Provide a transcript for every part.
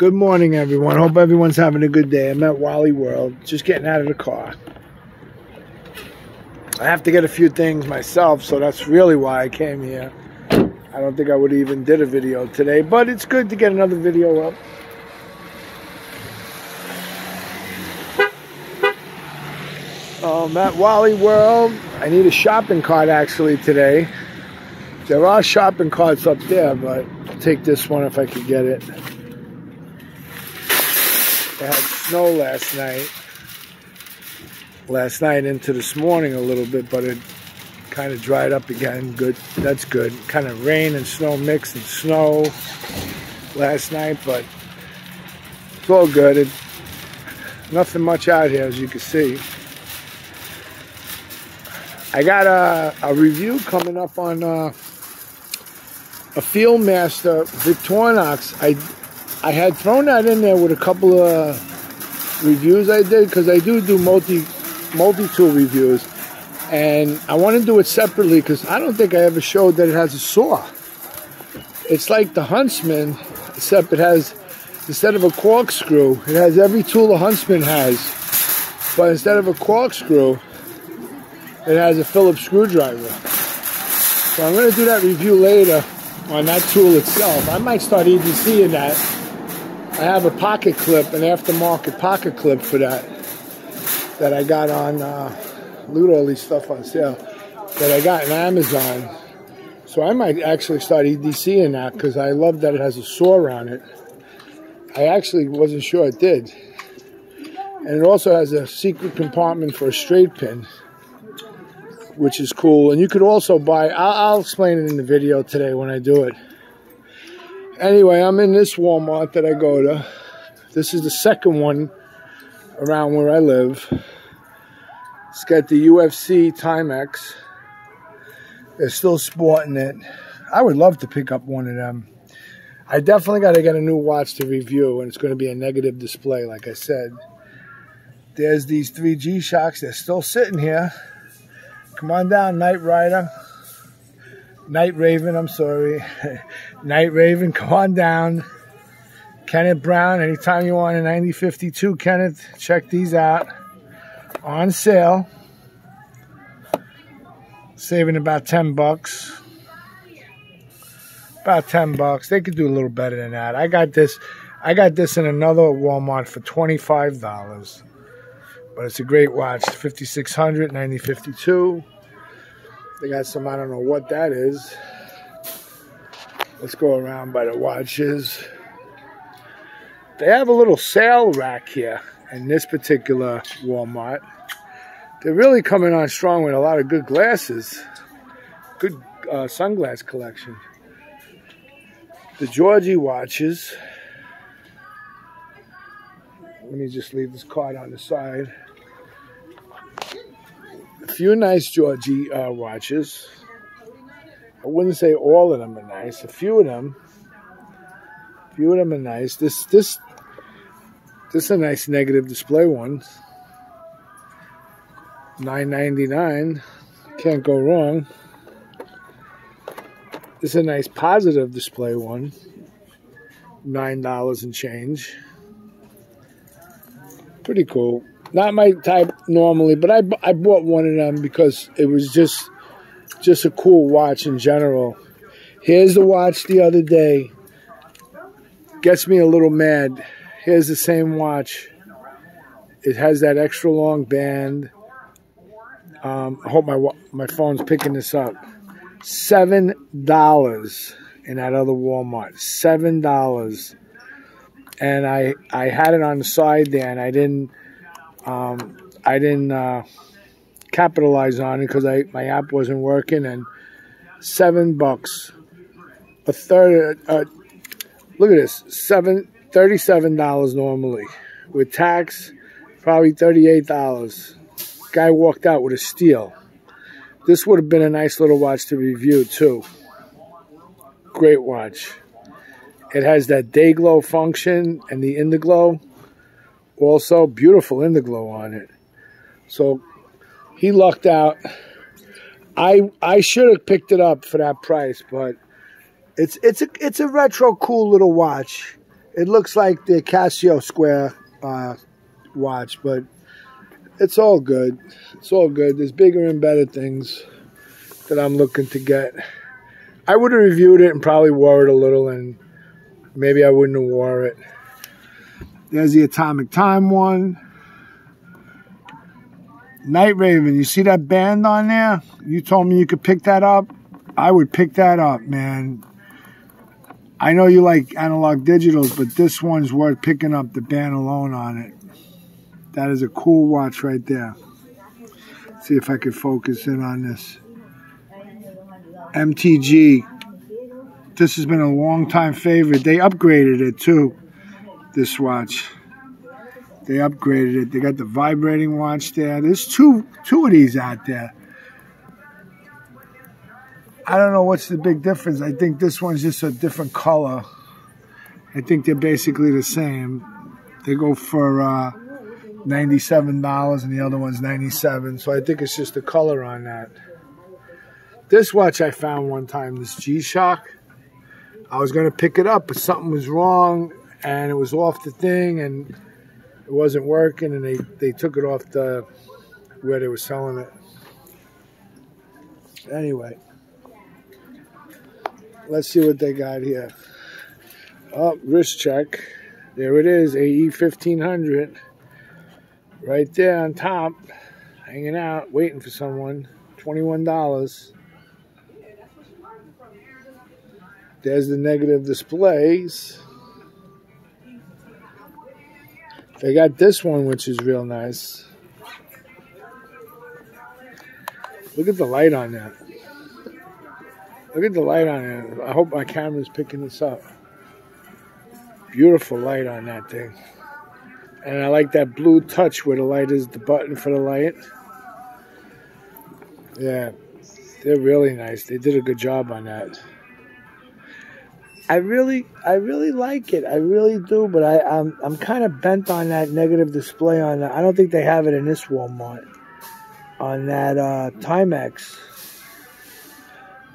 Good morning, everyone. Hope everyone's having a good day. I'm at Wally World, just getting out of the car. I have to get a few things myself, so that's really why I came here. I don't think I would even did a video today, but it's good to get another video up. Um, at Wally World, I need a shopping cart actually today. There are shopping carts up there, but I'll take this one if I could get it. Had snow last night. Last night into this morning a little bit, but it kind of dried up again. Good, that's good. Kind of rain and snow mixed and snow last night, but it's all good. It, nothing much out here, as you can see. I got a, a review coming up on uh, a Fieldmaster Victorinox. I I had thrown that in there with a couple of reviews I did because I do do multi multi tool reviews, and I want to do it separately because I don't think I ever showed that it has a saw. It's like the Huntsman, except it has instead of a corkscrew, it has every tool a Huntsman has, but instead of a corkscrew, it has a Phillips screwdriver. So I'm going to do that review later on that tool itself. I might start even seeing that. I have a pocket clip, an aftermarket pocket clip for that, that I got on, uh, loot all these stuff on sale, that I got on Amazon. So I might actually start EDCing that because I love that it has a saw on it. I actually wasn't sure it did. And it also has a secret compartment for a straight pin, which is cool. And you could also buy, I'll, I'll explain it in the video today when I do it. Anyway, I'm in this Walmart that I go to. This is the second one around where I live. It's got the UFC Timex. They're still sporting it. I would love to pick up one of them. I definitely got to get a new watch to review, and it's going to be a negative display, like I said. There's these three G-Shocks. They're still sitting here. Come on down, Night Rider. Night Raven, I'm sorry. Night Raven, come on down. Kenneth Brown, anytime you want a 9052, Kenneth, check these out. On sale. Saving about 10 bucks. About 10 bucks. They could do a little better than that. I got this I got this in another Walmart for $25. But it's a great watch. 5600 9052. They got some, I don't know what that is. Let's go around by the watches. They have a little sale rack here in this particular Walmart. They're really coming on strong with a lot of good glasses. Good uh, sunglass collection. The Georgie watches. Let me just leave this card on the side. Few nice Georgie uh, watches. I wouldn't say all of them are nice. A few of them. A few of them are nice. This this this is a nice negative display one. Nine ninety nine. Can't go wrong. This is a nice positive display one. Nine dollars and change. Pretty cool. Not my type normally, but I, I bought one of them because it was just just a cool watch in general. Here's the watch the other day. Gets me a little mad. Here's the same watch. It has that extra long band. Um, I hope my my phone's picking this up. Seven dollars in that other Walmart. Seven dollars, and I I had it on the side there, and I didn't um, I didn't uh, capitalize on it because I my app wasn't working, and seven bucks, a third. Uh, look at this, seven thirty-seven dollars normally with tax, probably thirty-eight dollars. Guy walked out with a steal. This would have been a nice little watch to review too. Great watch. It has that day glow function and the Indiglo. Also, beautiful Indiglo on it. So he lucked out. I I should have picked it up for that price, but it's it's a it's a retro cool little watch. It looks like the Casio Square uh, watch, but it's all good. It's all good. There's bigger and better things that I'm looking to get. I would have reviewed it and probably wore it a little, and maybe I wouldn't have wore it. There's the Atomic Time one. Night Raven, you see that band on there? You told me you could pick that up. I would pick that up, man. I know you like analog digitals, but this one's worth picking up the band alone on it. That is a cool watch right there. Let's see if I can focus in on this. MTG. This has been a long time favorite. They upgraded it too, this watch. They upgraded it. They got the vibrating watch there. There's two two of these out there. I don't know what's the big difference. I think this one's just a different color. I think they're basically the same. They go for uh, $97 and the other one's 97 So I think it's just the color on that. This watch I found one time, this G-Shock. I was going to pick it up, but something was wrong and it was off the thing and it wasn't working and they, they took it off the where they were selling it. Anyway, let's see what they got here. Oh, wrist check. There it is, AE 1500. Right there on top, hanging out, waiting for someone. $21. There's the negative displays. They got this one, which is real nice. Look at the light on that. Look at the light on it. I hope my camera's picking this up. Beautiful light on that thing. And I like that blue touch where the light is the button for the light. Yeah, they're really nice. They did a good job on that. I really, I really like it. I really do, but I, I'm, I'm kind of bent on that negative display on that. I don't think they have it in this Walmart. On that uh, Timex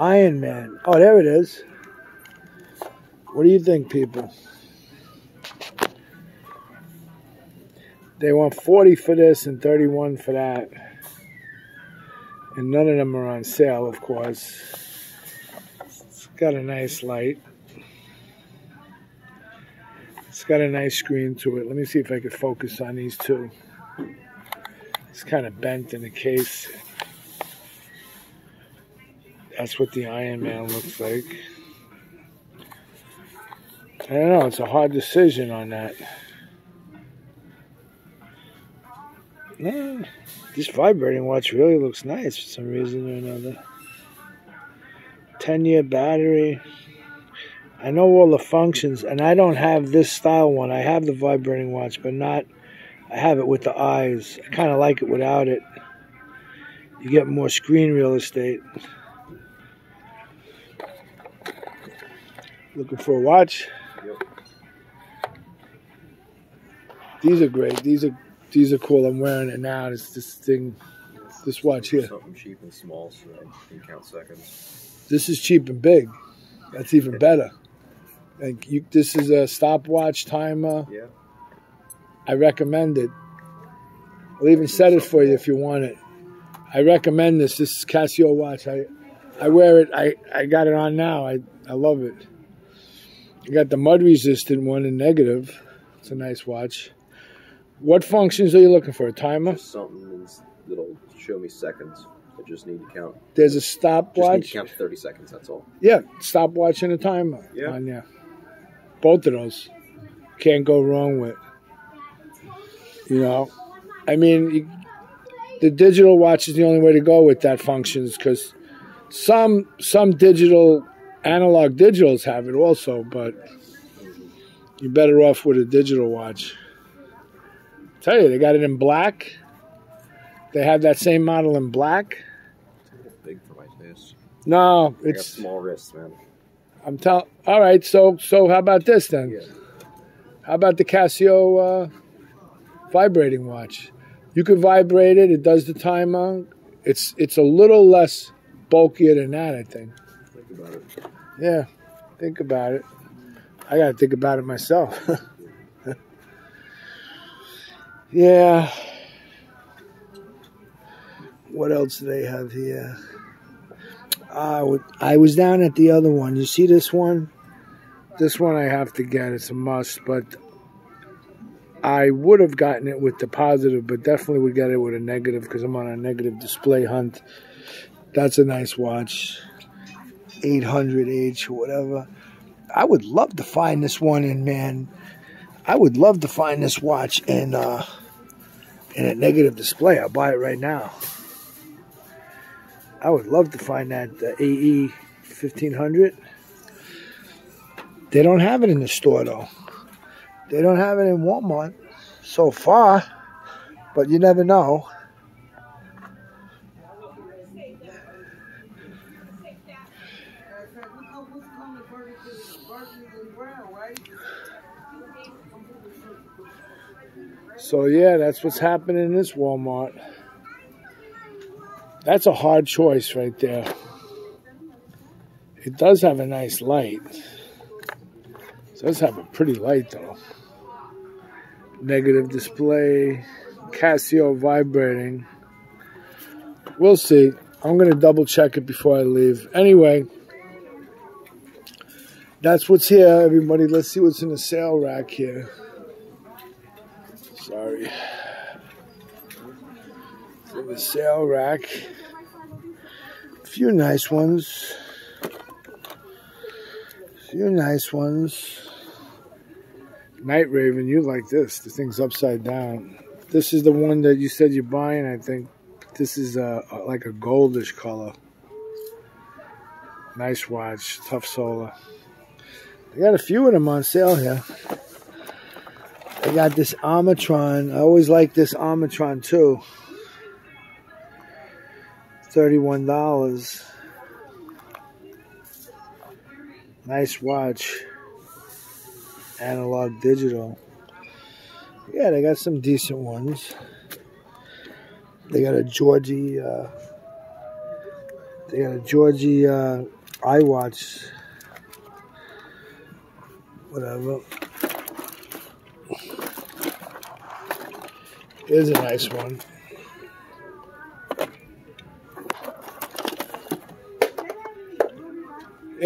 Ironman. Oh, there it is. What do you think, people? They want 40 for this and 31 for that. And none of them are on sale, of course. It's got a nice light. Got a nice screen to it. Let me see if I can focus on these two. It's kind of bent in the case. That's what the Ironman looks like. I don't know. It's a hard decision on that. Yeah, this vibrating watch really looks nice for some reason or another. 10 year battery. I know all the functions, and I don't have this style one. I have the vibrating watch, but not. I have it with the eyes. I kind of like it without it. You get more screen real estate. Looking for a watch? Yep. These are great. These are these are cool. I'm wearing it now. It's this thing, this watch here. Something cheap and small, so I can count seconds. This is cheap and big. That's even better. Like you, this is a stopwatch timer. Yeah. I recommend it. I'll even set it for you if you want it. I recommend this. This is Casio watch. I, I wear it. I, I got it on now. I, I love it. I got the mud resistant one in negative. It's a nice watch. What functions are you looking for? A timer? Just something that'll show me seconds. I just need to count. There's a stopwatch. Just need to count 30 seconds. That's all. Yeah, stopwatch and a timer. Yeah. On yeah. Both of those can't go wrong with. You know, I mean, you, the digital watch is the only way to go with that functions because some some digital analog digitals have it also, but you're better off with a digital watch. I tell you, they got it in black. They have that same model in black. Big for my face. No, it's small wrists, man. I'm telling. All right, so so how about this then? Yeah. How about the Casio uh, vibrating watch? You can vibrate it. It does the timer. It's it's a little less bulkier than that, I think. Think about it. Yeah, think about it. I got to think about it myself. yeah. What else do they have here? Uh, I was down at the other one. You see this one? This one I have to get. It's a must, but I would have gotten it with the positive, but definitely would get it with a negative because I'm on a negative display hunt. That's a nice watch. 800H or whatever. I would love to find this one in, man. I would love to find this watch in, uh, in a negative display. I'll buy it right now. I would love to find that AE 1500. They don't have it in the store though. They don't have it in Walmart so far, but you never know. So yeah, that's what's happening in this Walmart. That's a hard choice right there. It does have a nice light. It does have a pretty light though. Negative display, Casio vibrating. We'll see. I'm going to double check it before I leave. Anyway, that's what's here, everybody. Let's see what's in the sale rack here. Sorry. The sale rack. A few nice ones. A few nice ones. Night Raven, you like this. The thing's upside down. This is the one that you said you're buying, I think. This is a, a like a goldish color. Nice watch. Tough solar. I got a few of them on sale here. I got this Armitron. I always like this Armitron too. $31. Nice watch analog digital. Yeah, they got some decent ones. They got a Georgie, uh, they got a Georgie uh, iWatch, whatever. Here's a nice one.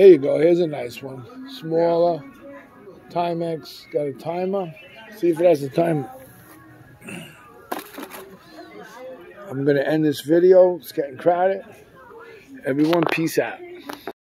There you go. Here's a nice one. Smaller. Timex got a timer. See if it has a timer. I'm going to end this video. It's getting crowded. Everyone, peace out.